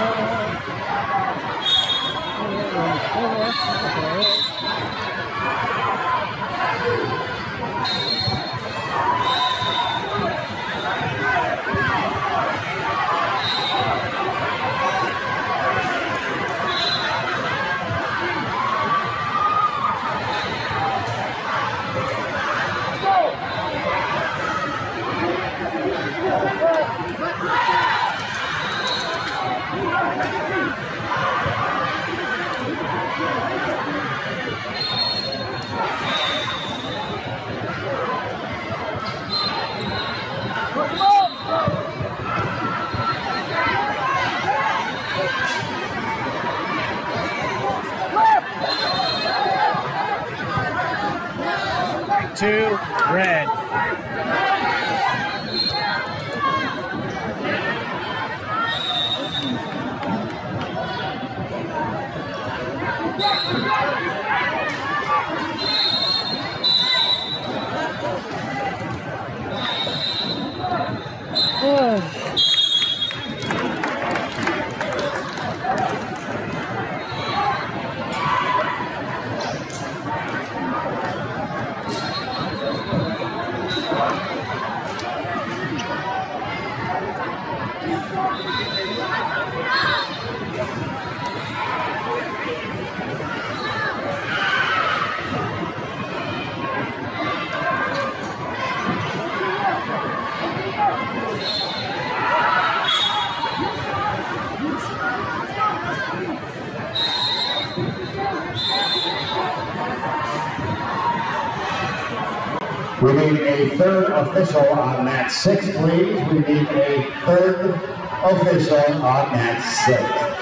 Oh, Two, red. We need a third official on mat six, please. We need a third official on mat six.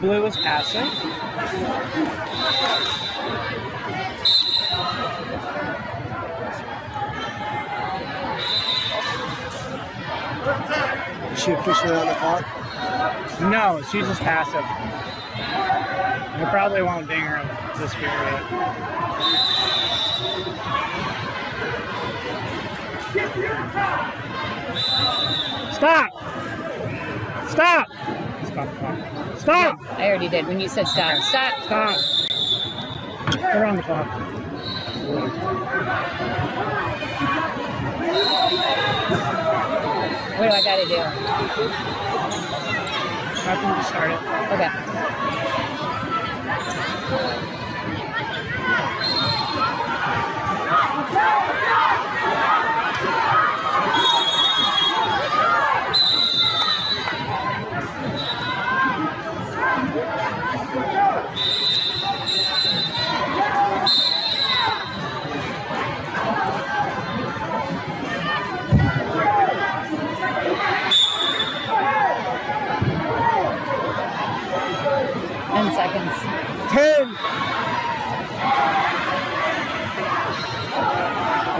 Blue is passive. Is she officially on the clock? No, she's just passive. I probably won't ding her this period. Stop! Stop! Stop! Stop! Stop! I already did when you said stop. Stop. Stop! They're on the clock. What do I got to do? I can just start it. Okay. Ten seconds. Ten.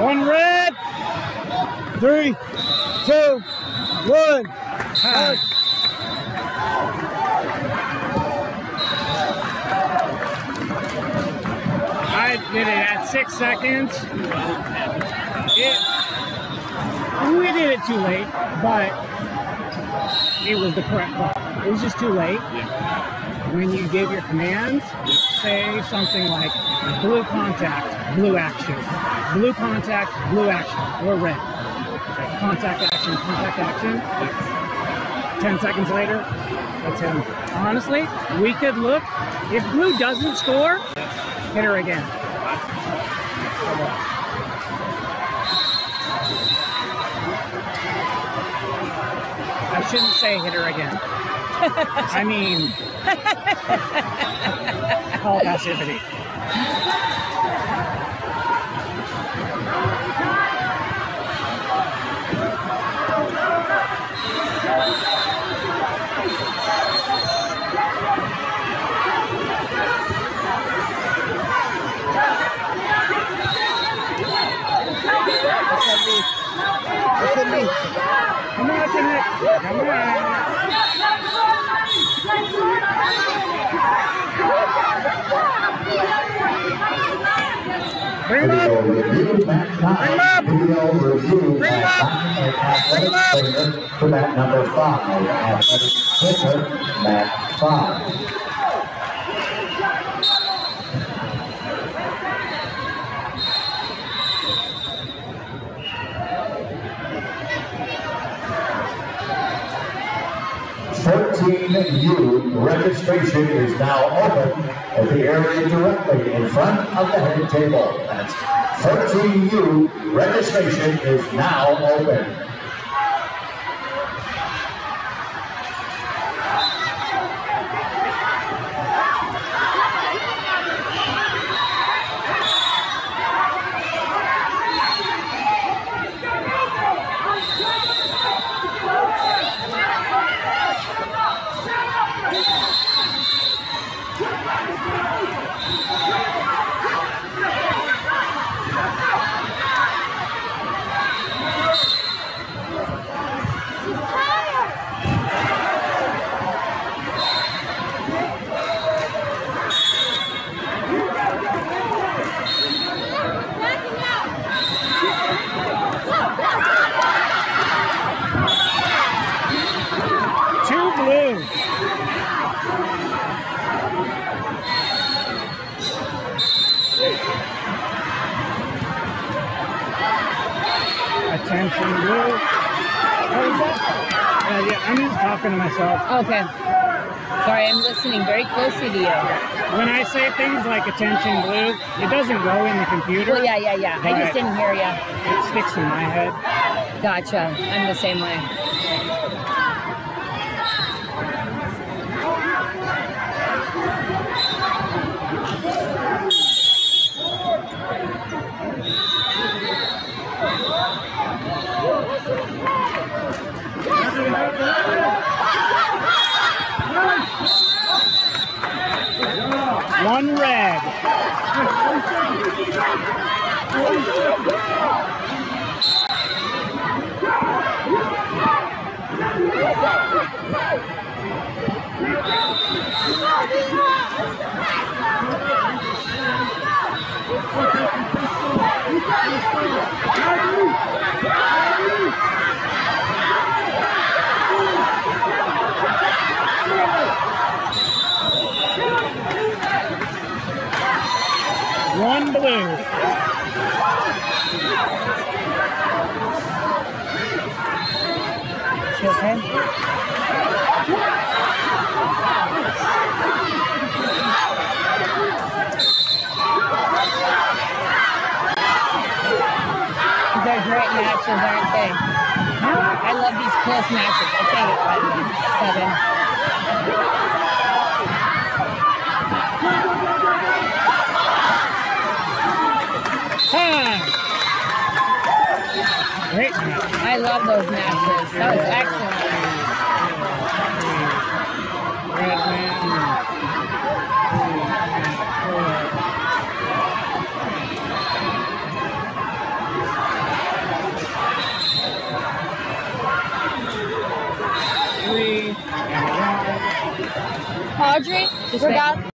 One red! Three, two, one. Ah. I did it at six seconds. It, we did it too late, but it was the correct call. It was just too late. When you gave your commands, say something like blue contact, blue action, blue contact, blue action, or red. Contact action, contact action. 10 seconds later, that's him. Honestly, we could look. If blue doesn't score, hit her again. I shouldn't say hit her again. I mean, call passivity. Bring on, come Bring him up. Bring him up. Bring him up. Bring him up. For that number five, athletic kicker, Mat Five. 14U registration is now open at the area directly in front of the head table. That's 13U registration is now open. Attention blue. What was that? Uh, yeah, I'm just talking to myself. Okay. Sorry, I'm listening very closely to you. When I say things like attention blue, it doesn't go in the computer. Well, yeah, yeah, yeah. I just didn't hear you. It sticks in my head. Gotcha. I'm the same way. One red. One blue. You are great matches, aren't they? I love these close matches. I'll take it the seven. Great. I love those matches. That was excellent. Red man. Three. and one. Audrey, forgot